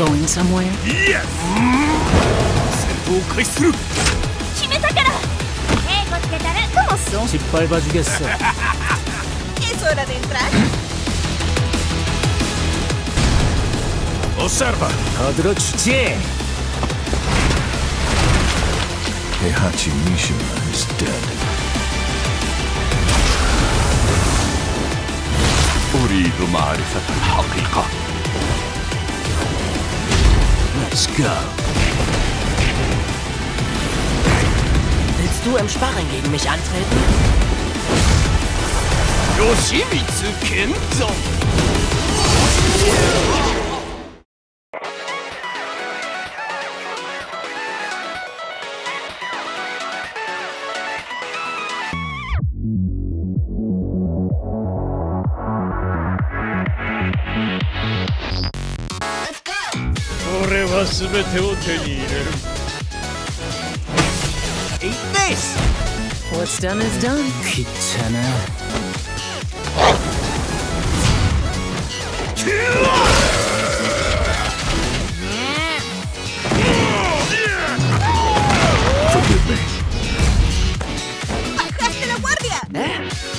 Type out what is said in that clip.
going somewhere? Yes! Osserva! Hadro Chuche! Heihachi Mishima is dead. أريد معرفة الحقيقة Let's go Willst du im Sparring gegen mich antreten? Yoshimitsu Kento 俺は全てを手に入れる Eat this! What's done is done. 귀찮아. Forgive me ¡Bajaste la guardia! Get